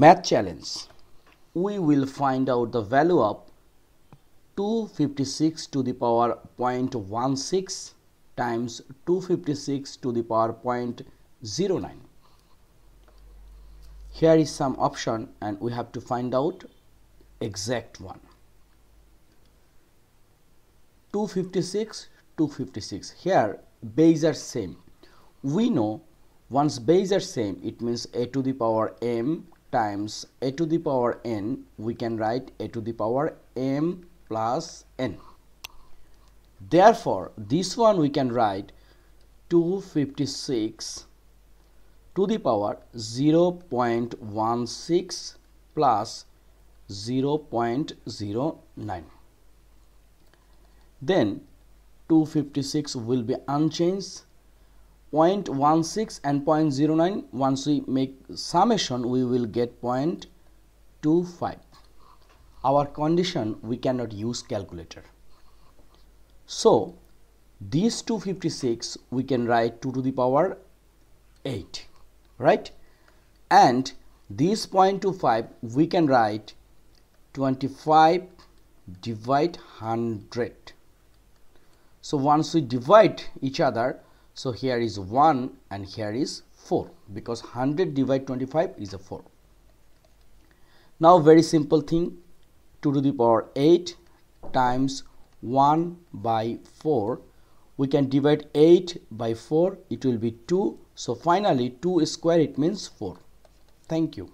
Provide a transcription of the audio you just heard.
math challenge. We will find out the value of 256 to the power 0.16 times 256 to the power 0.09 here is some option and we have to find out exact one. 256 256 here base are same. We know once base are same it means a to the power m times a to the power n we can write a to the power m plus n. Therefore this one we can write 256 to the power 0.16 plus 0.09 then 256 will be unchanged 0.16 and 0.09 once we make summation we will get 0.25 our condition we cannot use calculator. So these 256 we can write 2 to the power 8 right? And this 0.25 we can write 25 divide 100 so once we divide each other so here is 1 and here is 4 because 100 divided 25 is a 4 now very simple thing 2 to the power 8 times 1 by 4 we can divide 8 by 4 it will be 2 so finally 2 square it means 4 thank you